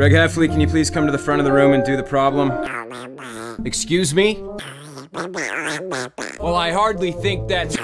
Greg Heffley, can you please come to the front of the room and do the problem? Excuse me? Well, I hardly think that's.